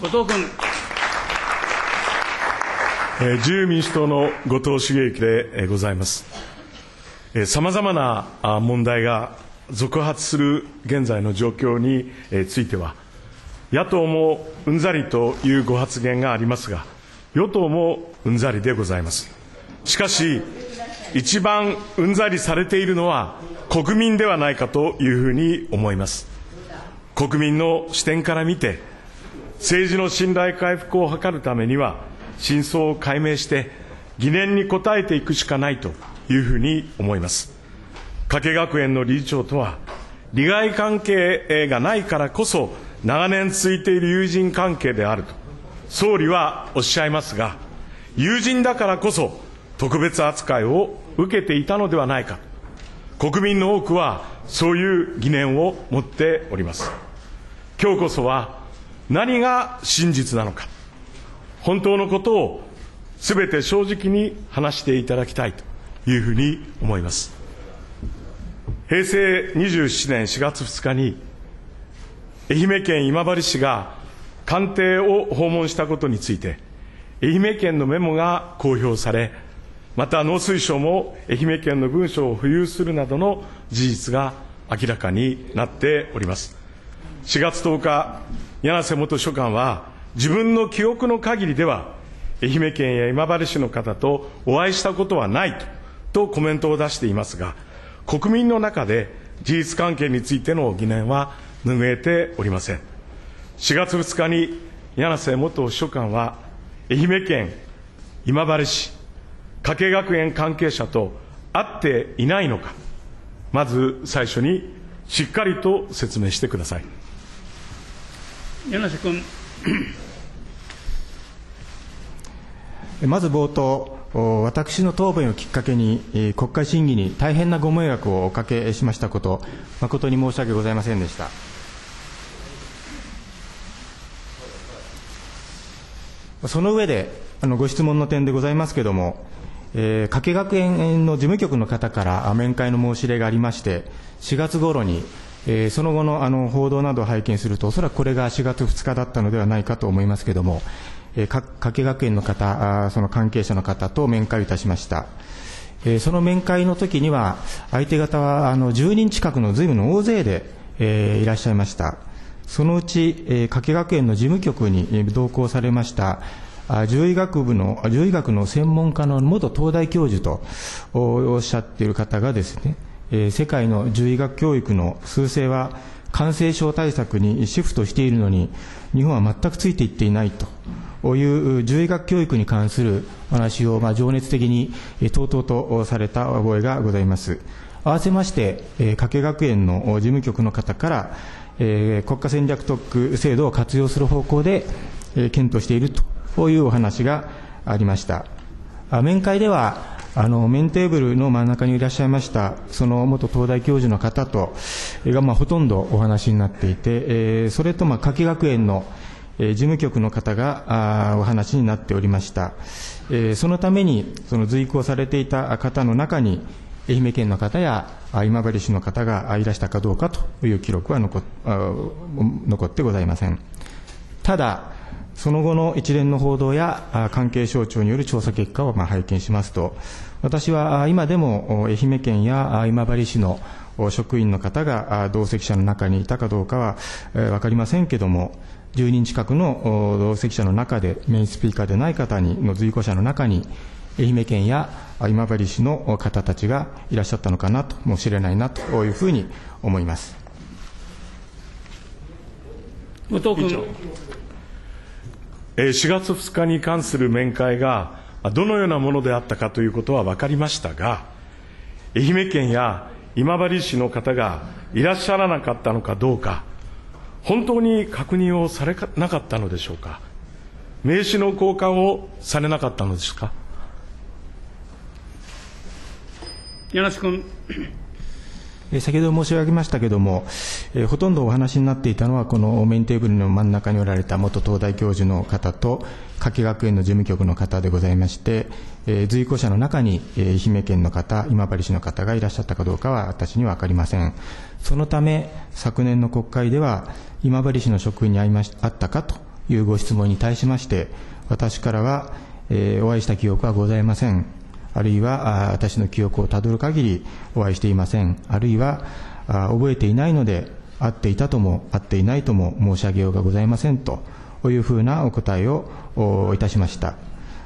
後藤君。えー自由民主党の後藤茂之でございます。さまざまな問題が続発する現在の状況については、野党もうんざりというご発言がありますが、与党もうんざりでございます。しかし、一番うんざりされているのは国民ではないかというふうに思います。国民の視点から見て、政治の信頼回復を図るためには、真相を解明して、疑念に応えていくしかないというふうに思います。加計学園の理事長とは、利害関係がないからこそ、長年続いている友人関係であると、総理はおっしゃいますが、友人だからこそ、特別扱いを受けていたのではないか、国民の多くは、そういう疑念を持っております。今日こそは、何が真実なのか、本当のことをすべて正直に話していただきたいというふうに思います。平成27年4月2日に、愛媛県今治市が官邸を訪問したことについて、愛媛県のメモが公表され、また農水省も愛媛県の文書を保有するなどの事実が明らかになっております。4月10日、柳瀬元書官は、自分の記憶の限りでは、愛媛県や今治市の方とお会いしたことはないととコメントを出していますが、国民の中で事実関係についての疑念は拭えておりません。4月2日に柳瀬元秘書官は、愛媛県今治市、加計学園関係者と会っていないのか、まず最初にしっかりと説明してください。柳瀬君。まず冒頭、私の答弁をきっかけに、国会審議に大変なご迷惑をおかけしましたこと、誠に申し訳ございませんでした。その上で、あのご質問の点でございますけれども、えー加計学園の事務局の方から面会の申し入れがありまして、4月頃に、えーその後のあの報道などを拝見すると、おそらくこれが4月2日だったのではないかと思いますけれども、えーか加計学園の方、あその関係者の方と面会をいたしました。えーその面会の時には、相手方はあの10人近くの随分の大勢で、えーいらっしゃいました。そのうち、えー加計学園の事務局に同行されました、獣医学部の、獣医学の専門家の元東大教授とおっしゃっている方がですね、えー世界の獣医学教育の数勢は感染症対策にシフトしているのに、日本は全くついていっていないと。いう獣医学教育に関する話を、まあ、情熱的にえーとうとうとされた覚えがございます。合わせまして、えー加計学園の事務局の方から、えー国家戦略特区制度を活用する方向で、えー検討しているというお話がありました。面会では、あの、メンテーブルの真ん中にいらっしゃいました、その元東大教授の方と、が、まあ、ほとんどお話になっていて、えーそれと、まあ、加計学園の、えー事務局の方があお話になっておりました。えーそのために、その随行されていた方の中に、愛媛県の方や今治市の方がいらしたかどうかという記録は残残ってございません。ただ、その後の一連の報道や関係省庁による調査結果をまあ拝見しますと、私は今でも愛媛県や今治市の職員の方が同席者の中にいたかどうかはえーわかりませんけれども、10人近くの同席者の中で、メインスピーカーでない方にの随行者の中に、愛媛県や今治市の方たちがいらっしゃったのかなともしれないなというふうに思います。後藤君。4月2日に関する面会がどのようなものであったかということは分かりましたが、愛媛県や今治市の方がいらっしゃらなかったのかどうか、本当に確認をされなかったのでしょうか、名刺の交換をされなかったのですか。柳瀬君。先ほど申し上げましたけれども、えほとんどお話になっていたのは、このメインテーブルの真ん中におられた元東大教授の方と、加計学園の事務局の方でございまして、え随行者の中に、え愛媛県の方、今治市の方がいらっしゃったかどうかは私には分かりません。そのため、昨年の国会では、今治市の職員に会いまし会ったかというご質問に対しまして、私からは、え、お会いした記憶はございません。あるいは、私の記憶をたどる限りお会いしていません。あるいは、覚えていないので、会っていたとも会っていないとも申し上げようがございませんというふうなお答えをいたしました。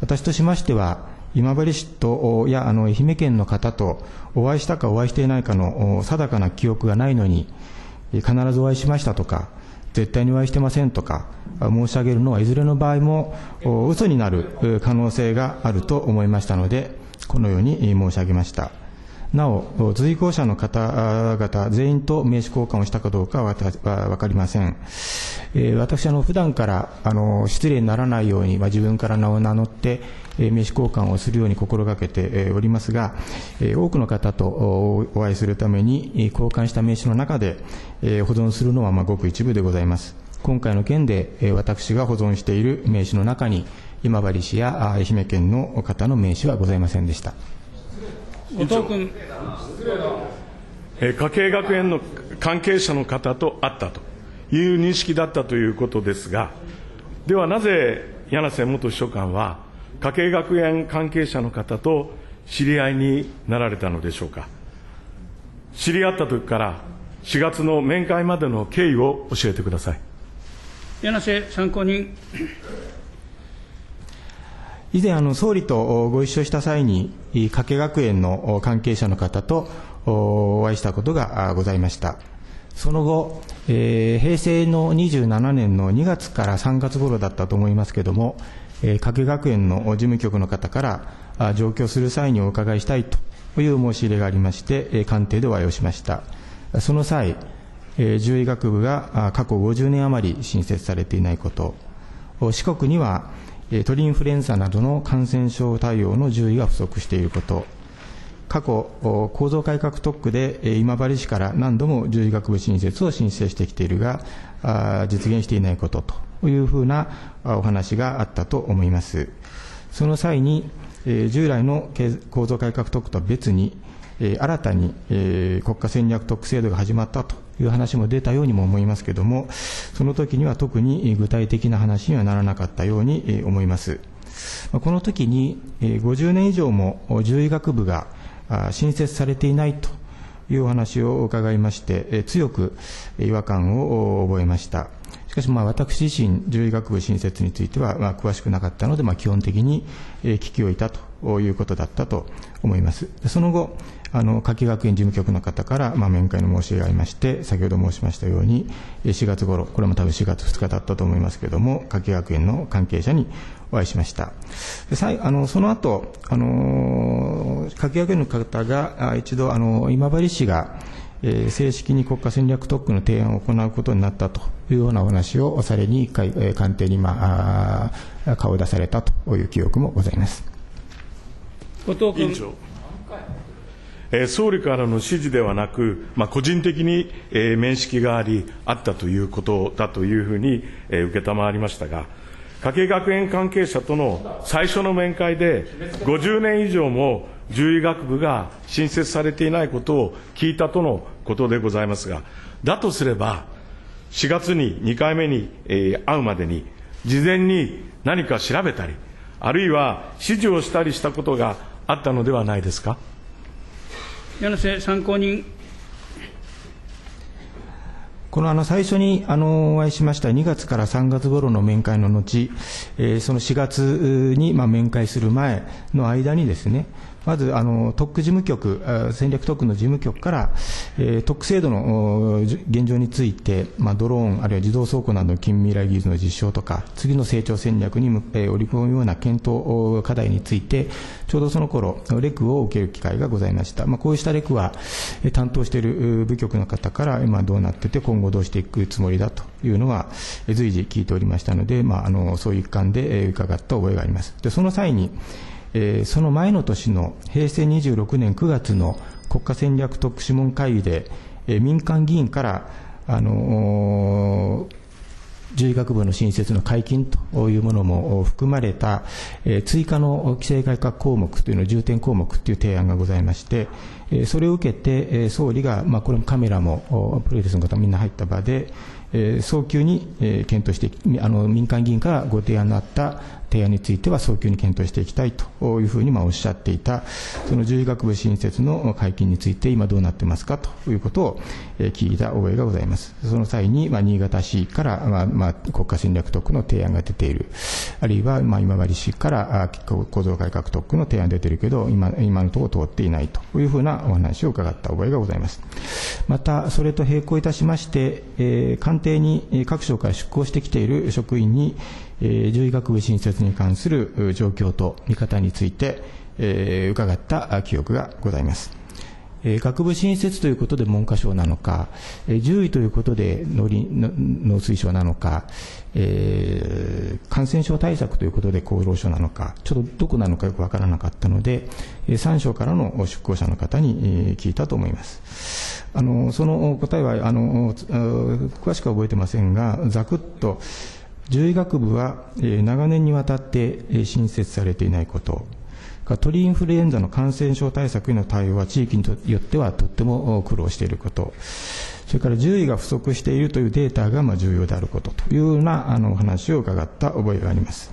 私としましては、今治市とやあの愛媛県の方とお会いしたかお会いしていないかの定かな記憶がないのに、必ずお会いしましたとか、絶対にお会いしてませんとか申し上げるのはいずれの場合も嘘になる可能性があると思いましたので、このように申し上げました。なお、随行者の方々全員と名刺交換をしたかどうかは分かりません。えー、私、あの普段からあの失礼にならないように、まあ、自分から名を名乗って、えー、名刺交換をするように心がけて、えー、おりますが、えー、多くの方とお会いするために、交換した名刺の中で、えー、保存するのはまあごく一部でございます。今回の件で、えー、私が保存している名刺の中に、今治市や愛媛県の方の名刺はございませんでした。後藤君。えー、家計学園の関係者の方と会ったという認識だったということですが、ではなぜ柳瀬元秘書官は、家計学園関係者の方と知り合いになられたのでしょうか。知り合った時から4月の面会までの経緯を教えてください。柳瀬参考人。以前、あの総理とご一緒した際に、加計学園の関係者の方とお会いしたことがございました。その後、えー、平成の27年の2月から3月頃だったと思いますけれども、えー、加計学園の事務局の方から上京する際にお伺いしたいという申し入れがありまして、えー、官邸でお会いをしました。その際、えー、獣医学部が過去50年余り新設されていないこと、四国には鳥インフルエンザなどの感染症対応の獣医が不足していること、過去、構造改革特区で今治市から何度も獣医学部新設を申請してきているが、実現していないことというふうなお話があったと思います。その際に、従来の構造改革特区とは別に、新たに国家戦略特区制度が始まったという話も出たようにも思いますけれども、その時には特に具体的な話にはならなかったように思います。この時に50年以上も獣医学部が新設されていないというお話を伺いまして、強く違和感を覚えました。しかし、まあ、私自身、獣医学部新設については、まあ、詳しくなかったので、まあ、基本的に聞きをいたということだったと思います。その後、あの、夏季学園事務局の方から、まあ、面会の申し入れがありまして、先ほど申しましたように、4月頃、これも多分4月2日だったと思いますけれども、夏季学園の関係者にお会いしました。であのその後、あの、夏季学園の方が一度、あの、今治市が、えー、正式に国家戦略特区の提案を行うことになったというようなお話をされに一回、えー、官邸に、まあ、顔を出されたという記憶もございます。後藤君。えー、総理からの指示ではなく、まあ、個人的に、えー、面識があり、あったということだというふうに、えー、承りましたが、加計学園関係者との最初の面会で、50年以上も獣医学部が新設されていないことを聞いたとのことでございますが、だとすれば、4月に2回目に、えー、会うまでに、事前に何か調べたり、あるいは指示をしたりしたことがあったのではないですか？柳瀬参考人。このあの最初にあのお会いしました2月から3月頃の面会の後、えー、その4月にまあ面会する前の間にですね、まず、あの、特区事務局、戦略特区の事務局から、えー、特区制度の現状について、まあ、ドローン、あるいは自動倉庫などの近未来技術の実証とか、次の成長戦略に、えー、織り込むような検討課題について、ちょうどその頃、レクを受ける機会がございました。まあ、こうしたレクは、担当している部局の方から、今どうなってて、今後どうしていくつもりだというのは、随時聞いておりましたので、まあ、あの、そういう一環で伺った覚えがあります。で、その際に、えー、その前の年の平成26年9月の国家戦略特諮問会議で、えー、民間議員から、あのー獣医学部の新設の解禁というものも含まれた、えー、追加の規制改革項目というの重点項目という提案がございまして、えー、それを受けて、えー、総理が、まあ、これもカメラもプロレスの方みんな入った場で、えー早急に、えー検討してあの民間議員からご提案のあった提案については早急に検討していきたいというふうにまあおっしゃっていた、その獣医学部新設の解禁について今どうなってますかということを聞いた覚えがございます。その際に、まあ、新潟市から、まあまあ、国家戦略特区の提案が出ている、あるいは、まあ、今治市から構造改革特区の提案が出ているけど、今今のところ通っていないというふうなお話を伺った覚えがございます。また、それと並行いたしまして、えー官邸に各省から出向してきている職員に、獣医学部新設に関する状況と見方について、え伺った記憶がございます。え学部新設ということで文科省なのか、え獣医ということで農林農水省なのか、えー感染症対策ということで厚労省なのか、ちょっとどこなのかよくわからなかったので、えー3省からの出向者の方に聞いたと思います。あのその答えはあの詳しくは覚えてませんが、ざくっと、獣医学部は、え長年にわたってえ新設されていないこと、鳥インフルエンザの感染症対策への対応は地域によってはとっても苦労していること、それから獣医が不足しているというデータがま重要であることというようなあのお話を伺った覚えがあります。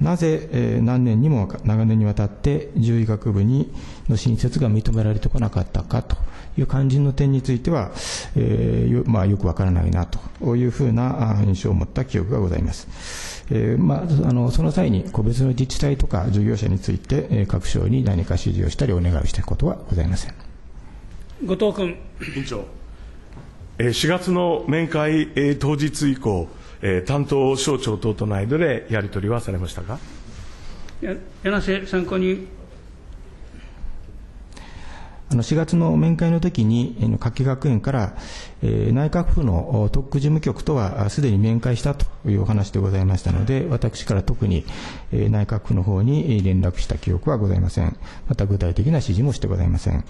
なぜ、えー何年にも長年にわたって獣医学部にの新設が認められてこなかったかという肝心の点については、えーよまあ、よくわからないなというふうなあ印象を持った記憶がございます。えーまあ、あのその際に個別の自治体とか事業者について、えー各省に何か指示をしたりお願いをしたことはございません。後藤君、委員長、えー4月の面会、えー当日以降、えー担当省庁等との間でやり取りはされましたか？や柳瀬参考人、あの4月の面会の時に、えー加計学園から、えー内閣府のお特区事務局とはあすでに面会したというお話でございましたので、私から特に、えー内閣府の方にえー連絡した記憶はございません。また具体的な指示もしてございません。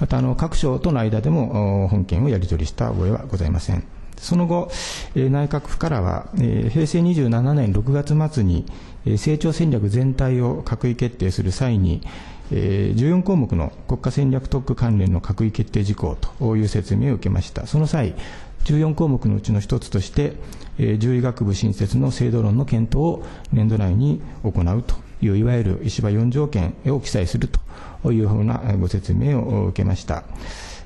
またあの各省との間でもお本件をやり取りした覚えはございません。その後、内閣府からは、平成27年6月末に、成長戦略全体を閣議決定する際に、14項目の国家戦略特区関連の閣議決定事項という説明を受けました。その際、14項目のうちの一つとして、獣医学部新設の制度論の検討を年度内に行うという、いわゆる石破4条件を記載するというふうなご説明を受けました。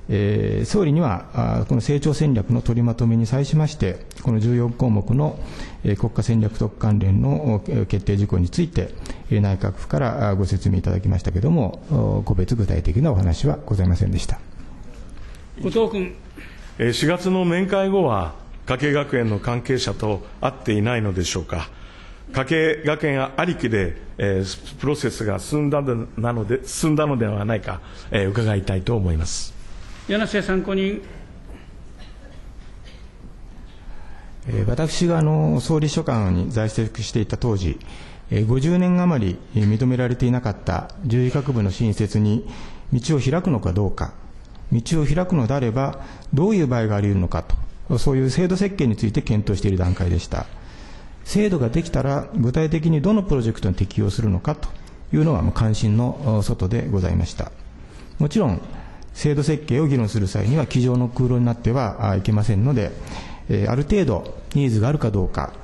えー総理には、この成長戦略の取りまとめに際しまして、この14項目のえー国家戦略特区関連のお決定事項について、えー内閣府からご説明いただきましたけれども、お個別具体的なお話はございませんでした。後藤君、えー4月の面会後は、加計学園の関係者と会っていないのでしょうか。加計学園ありきで、えープロセスが進んだのなので進んだのではないか、えー伺いたいと思います。柳瀬参考人、私があの総理秘書官に在籍していた当時、50年余り認められていなかった獣医学部の新設に道を開くのかどうか、道を開くのであれば、どういう場合があり得るのかと、そういう制度設計について検討している段階でした。制度ができたら、具体的にどのプロジェクトに適用するのかというのは、関心の外でございました。もちろん、制度設計を議論する際には、机上の空論になってはいけませんので、ある程度、ニーズがあるかどうか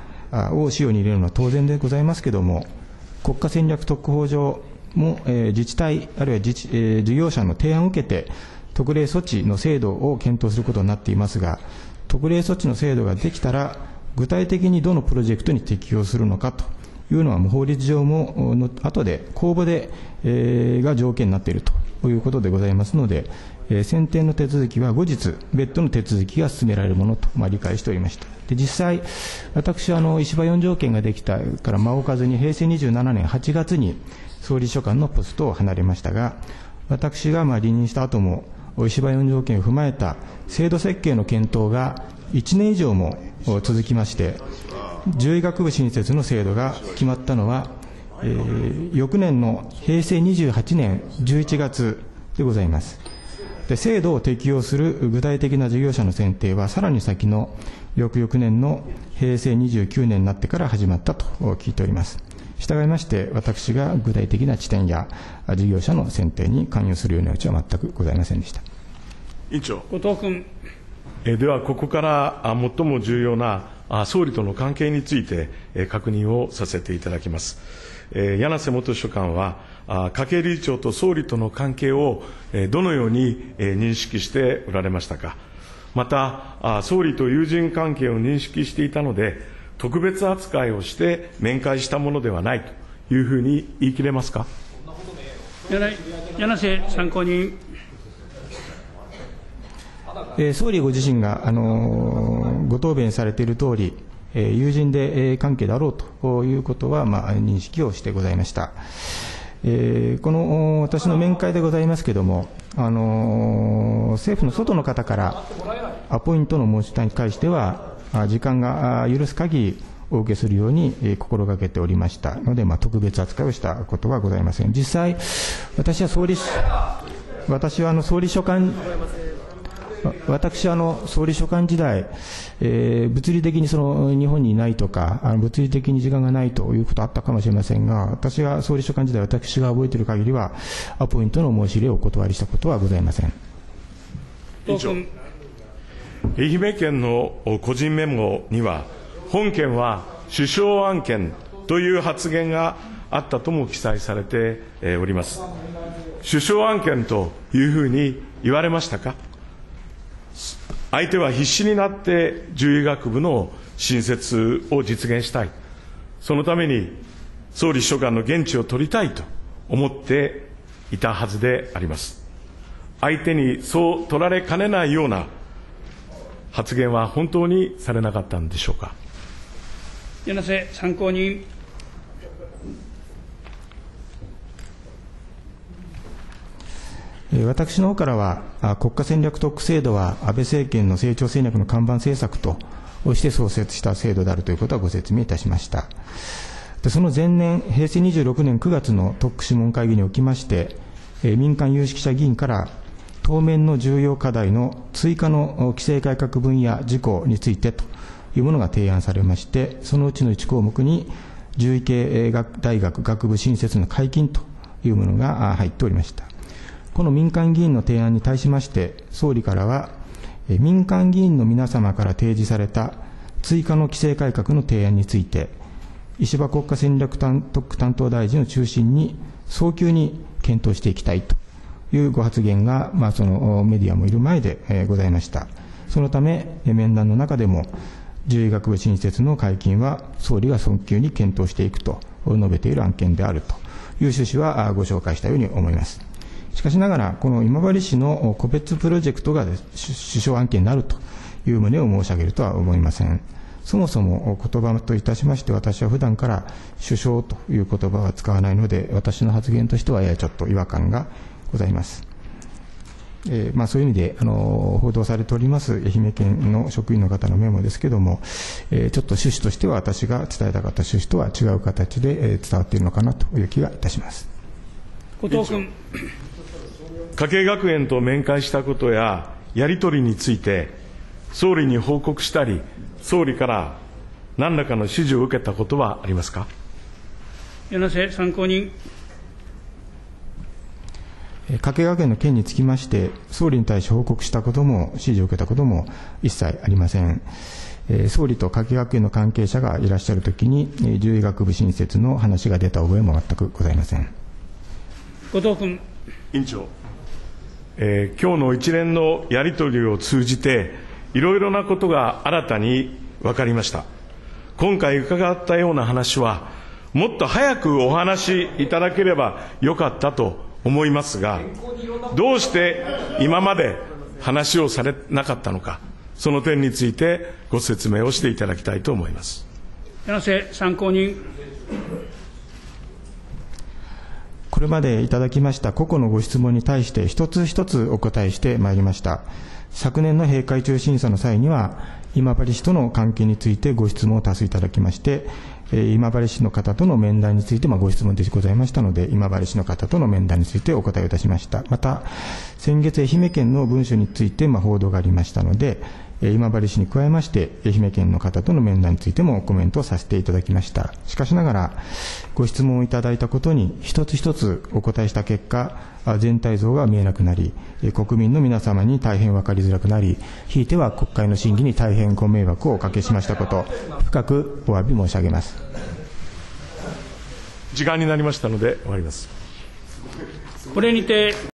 を視野に入れるのは当然でございますけれども、国家戦略特区法上も、自治体、あるいは自治、え事業者の提案を受けて、特例措置の制度を検討することになっていますが、特例措置の制度ができたら、具体的にどのプロジェクトに適用するのかというのは、法律上も後で公募で、えーが条件になっていると。ということでございますので、えー選定の手続きは後日、別途の手続きが進められるものと、まあ、理解しておりました。で実際、私はあの石破4条件ができたから間を置かずに、平成27年8月に総理秘書官のポストを離れましたが、私がまあ離任した後も、石破4条件を踏まえた制度設計の検討が1年以上も続きまして、獣医学部新設の制度が決まったのは、えー翌年の平成28年11月でございます。で制度を適用する具体的な事業者の選定は、さらに先の翌々年の平成29年になってから始まったと聞いております。従いまして、私が具体的な地点や事業者の選定に関与するような余地は全くございませんでした。委員長、後藤君、えでは、ここからあ最も重要なあ総理との関係について、え確認をさせていただきます。え柳瀬元秘書官は、あ家計理事長と総理との関係を、えどのように、え認識しておられましたか。また、あ総理と友人関係を認識していたので、特別扱いをして面会したものではないというふうに言い切れますか。柳柳瀬参考人。えー総理ご自身が、あのーご答弁されている通り、えー友人で、えー関係だろうということは、まあ、認識をしてございました。えーこの私の面会でございますけれども、あのー政府の外の方からアポイントの申し出に関しては、あ時間が許す限りお受けするように、え心がけておりましたので、まあ、特別扱いをしたことはございません。実際、私は総理、私はあの総理書官、わ私あの総理書官時代、えー物理的にその日本にいないとか、あの物理的に時間がないということあったかもしれませんが、私が総理書官時代、私が覚えている限りは、アポイントの申し入れをお断りしたことはございません。後藤君。愛媛県の個人メモには、本件は首相案件という発言があったとも記載されております。首相案件というふうに言われましたか？相手は必死になって獣医学部の新設を実現したい。そのために総理秘書官の現地を取りたいと思っていたはずであります。相手にそう取られかねないような発言は本当にされなかったんでしょうか。柳瀬参考人。えー私の方からは、国家戦略特区制度は安倍政権の成長戦略の看板政策として創設した制度であるということはご説明いたしました。でその前年、平成26年9月の特区諮問会議におきまして、民間有識者議員から、当面の重要課題の追加の規制改革分野事項についてというものが提案されまして、そのうちの1項目に、獣医系大学学部新設の解禁というものが入っておりました。この民間議員の提案に対しまして、総理からは、民間議員の皆様から提示された追加の規制改革の提案について、石破国家戦略担特区担当大臣を中心に、早急に検討していきたいというご発言が、まあ、そのメディアもいる前で、えございました。そのため、面談の中でも、獣医学部新設の解禁は、総理が早急に検討していくと述べている案件であるという趣旨はご紹介したように思います。しかしながら、この今治市の個別プロジェクトが首相案件になるという旨を申し上げるとは思いません。そもそも言葉といたしまして、私は普段から首相という言葉は使わないので、私の発言としてはややちょっと違和感がございます。えーまあ、そういう意味で、あの報道されております愛媛県の職員の方のメモですけれども、えーちょっと趣旨としては私が伝えたかった趣旨とは違う形で、えー伝わっているのかなという気がいたします。後藤君。家計学園と面会したことややり取りについて総理に報告したり総理から何らかの指示を受けたことはありますか？柳瀬参考人。えー加計学園の件につきまして、総理に対し報告したことも、指示を受けたことも一切ありません。えー総理と加計学園の関係者がいらっしゃるときに、えー獣医学部新設の話が出た覚えも全くございません。後藤君。委員長、えー今日の一連のやり取りを通じていろいろなことが新たに分かりました今回伺ったような話はもっと早くお話しいただければよかったと思いますがどうして今まで話をされなかったのかその点についてご説明をしていただきたいと思います柳瀬参考人。これまでいただきました個々のご質問に対して一つ一つお答えしてまいりました。昨年の閉会中審査の際には、今治市との関係についてご質問を多数いただきまして、今治市の方との面談についてもご質問でございましたので、今治市の方との面談についてお答えをいたしました。また、先月愛媛県の文書についてま報道がありましたので、今治市に加えまして、愛媛県の方との面談についてもコメントをさせていただきました。しかしながら、ご質問をいただいたことに、一つ一つお答えした結果、あ全体像が見えなくなり、えー国民の皆様に大変分かりづらくなり、ひいては国会の審議に大変ご迷惑をおかけしましたこと、深くお詫び申し上げます。時間になりましたので終わります。これにて